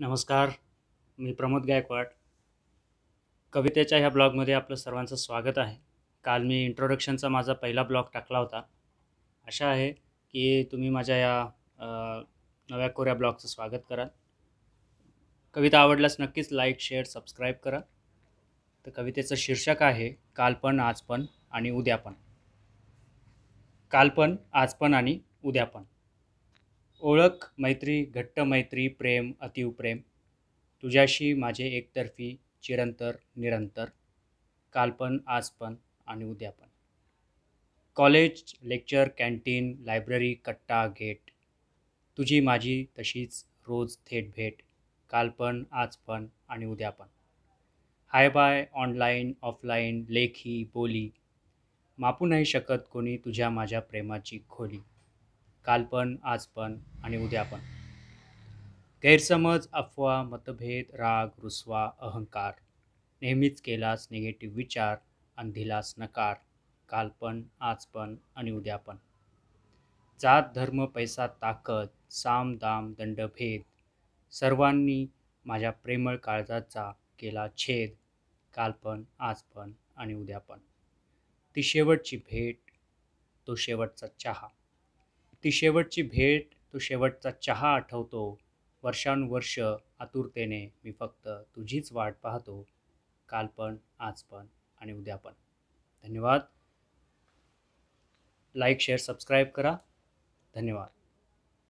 नमस्कार मी प्रमोद गायकवाड. कवितेच्या ह्या ब्लॉगमध्ये आपलं सर्वांचं स्वागत आहे. काल मी इंट्रोडक्शनचा माझा पहिला ब्लॉग टाकला होता. आशा आहे की तुम्ही माझ्या या नव्या कोऱ्या ब्लॉगचं स्वागत कराल. कविता आवडल्यास नक्कीच लाईक शेअर सबस्क्राईब करा. तर कवितेचं शीर्षक आहे कालपण आजपण आणि उद्या पण. कालपण आजपण आणि उद्या पण. ओळख मैत्री घट्ट मैत्री प्रेम अतिवप्रेम तुझ्याशी माझे एकतर्फी चिरंतर निरंतर. कालपण आजपण आणि उद्यापण कॉलेज लेक्चर कॅन्टीन लायब्ररी कट्टा गेट. तुझी माझी तशीच रोज थेट भेट. कालपण आजपण आणि उद्यापण हाय बाय ऑनलाईन ऑफलाईन लेखी बोली. मापू नाही शकत कोणी तुझ्या माझ्या प्रेमाची खोली. कालपण आजपण आणि उद्यापण गैरसमज अफवा मतभेद राग रुसवा अहंकार. नेहमीच केलास निगेटिव्ह विचार आणि दिलास नकार. कालपण आजपण आणि उद्यापण जात धर्म पैसा ताकद साम दाम दंडभेद. सर्वांनी माझ्या प्रेमळ काळजाचा केला छेद. कालपण आजपण आणि उद्यापण ती शेवटची भेट तो शेवटचा चहा. ती शेवटची भेट तो शेवटचा चहा आठवतो. वर्षानुवर्ष आतुरतेने मी फक्त तुझीच वाट पाहतो. कालपण आजपण आणि उद्या पण. धन्यवाद. लाईक शेअर सबस्क्राईब करा. धन्यवाद.